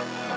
Bye.